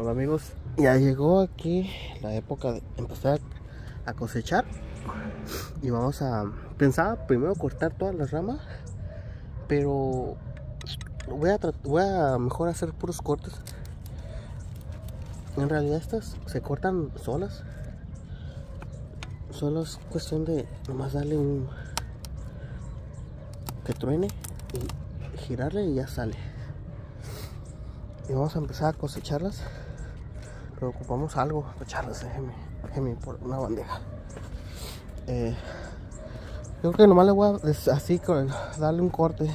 Hola amigos, ya llegó aquí la época de empezar a cosechar y vamos a pensar primero cortar todas las ramas, pero voy a, voy a mejor hacer puros cortes. En realidad estas se cortan solas, solo es cuestión de nomás darle un que truene y girarle y ya sale. Y vamos a empezar a cosecharlas pero ocupamos algo para echarlas, déjeme, por una bandeja. Eh, yo creo que nomás le voy a así darle un corte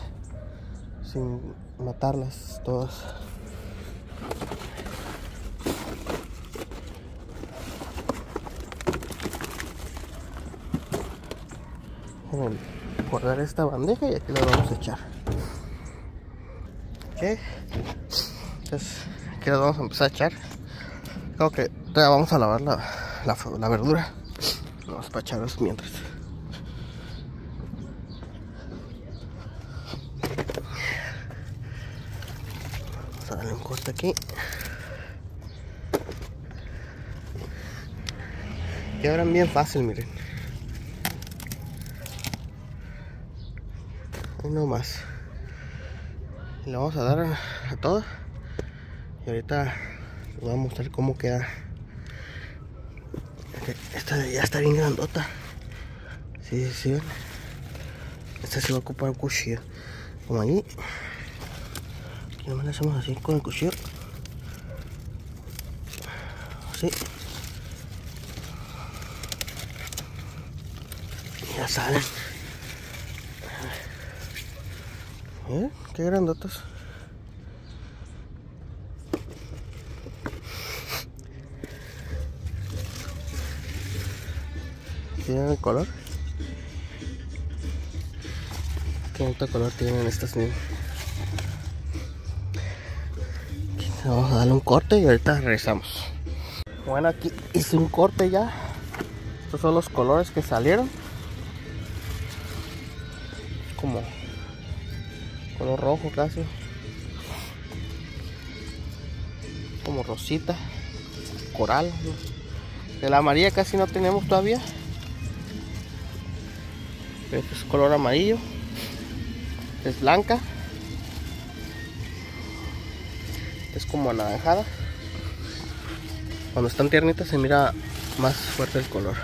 sin matarlas todas. Déjenme guardar esta bandeja y aquí la vamos a echar. Ok, entonces aquí la vamos a empezar a echar. Creo que vamos a lavar la, la, verdura. Vamos a echarlos mientras. Vamos a darle un corte aquí. Quedan bien fácil, miren. Ahí no más. Le vamos a dar a, a todo. Y ahorita voy a mostrar cómo queda. Esta ya está bien grandota. Sí, sí, sí. Esta se va a ocupar un cuchillo. Como allí aquí nomás le hacemos así con el cuchillo. Así. Ya salen ¿Eh? qué grandotas tienen el color qué bonito color tienen estas niñas vamos a darle un corte y ahorita regresamos. Bueno aquí hice un corte ya. Estos son los colores que salieron. Como color rojo casi. Como rosita coral de la amarilla casi no tenemos todavía es color amarillo. Es blanca. Es como anaranjada. Cuando están tiernitas se mira más fuerte el color.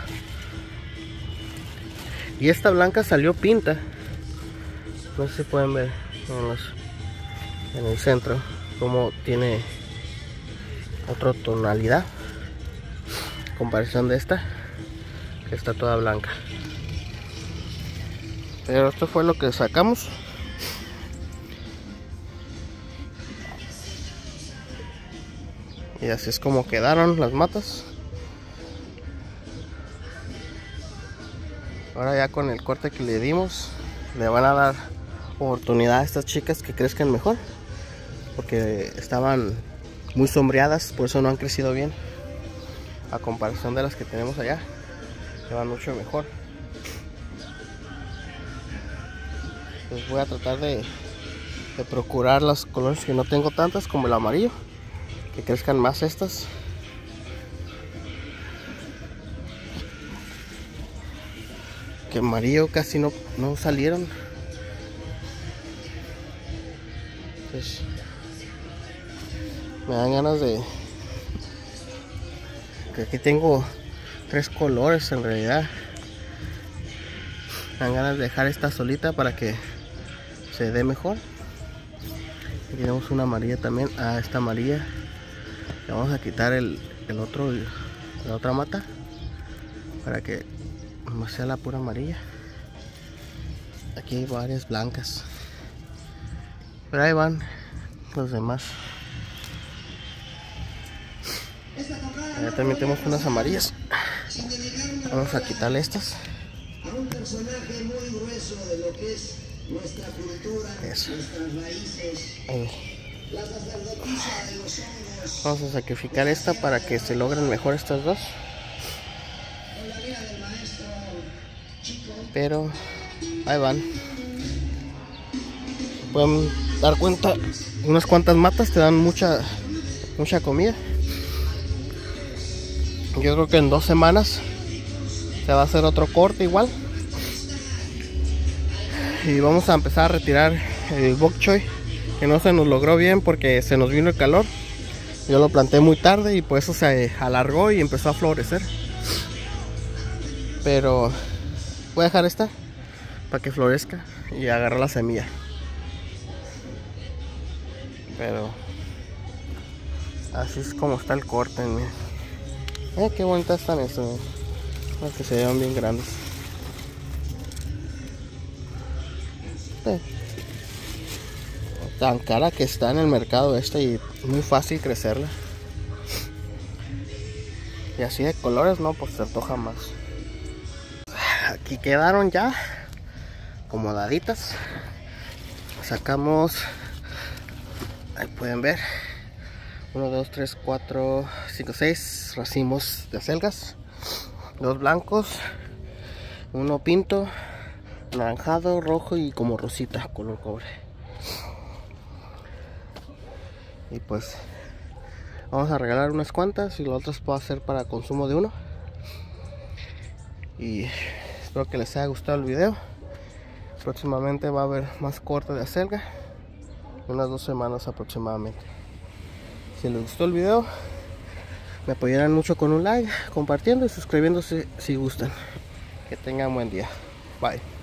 Y esta blanca salió pinta. No sé si pueden ver en, en el centro como tiene otra tonalidad. Comparación de esta que está toda blanca pero esto fue lo que sacamos. Y así es como quedaron las matas. Ahora ya con el corte que le dimos le van a dar oportunidad a estas chicas que crezcan mejor. Porque estaban muy sombreadas por eso no han crecido bien. A comparación de las que tenemos allá se van mucho mejor pues voy a tratar de, procurar los colores que no tengo tantas como el amarillo que crezcan más estas. Que amarillo casi no, no salieron. Pues, me dan ganas de que aquí tengo tres colores en realidad. Me dan ganas de dejar esta solita para que se dé mejor. Aquí tenemos una amarilla también a esta amarilla. Vamos a quitar el, otro la otra mata para que no sea la pura amarilla. Aquí hay varias blancas. Pero ahí van los demás. También tenemos unas amarillas. Vamos a quitarle estas. Muy grueso de lo que es nuestra cultura, Eso. nuestras raíces. La sacerdotisa de los hongos. Vamos a sacrificar esta para que se logren mejor estas dos. Pero ahí van. Pueden dar cuenta, unas cuantas matas te dan mucha mucha comida. yo creo que en dos semanas se va a hacer otro corte igual y vamos a empezar a retirar el bok choy que no se nos logró bien porque se nos vino el calor. Yo lo planté muy tarde y por eso se alargó y empezó a florecer. Pero voy a dejar esta para que florezca y agarrar la semilla. Pero así es como está el corte miren. Eh, qué bonitas están estos que se vean bien grandes tan cara que está en el mercado esta y muy fácil crecerla. Y así de colores no pues se antoja más. Aquí quedaron ya acomodaditas. Sacamos ahí pueden ver 1 2 3 4 5 6 racimos de acelgas dos blancos uno pinto naranjado, rojo y como rosita, color cobre. Y pues vamos a regalar unas cuantas y las otras puedo hacer para consumo de uno. Y espero que les haya gustado el video. Próximamente va a haber más corte de acelga. Unas dos semanas aproximadamente. Si les gustó el video, me apoyarán mucho con un like, compartiendo y suscribiéndose si gustan. Que tengan buen día. Bye.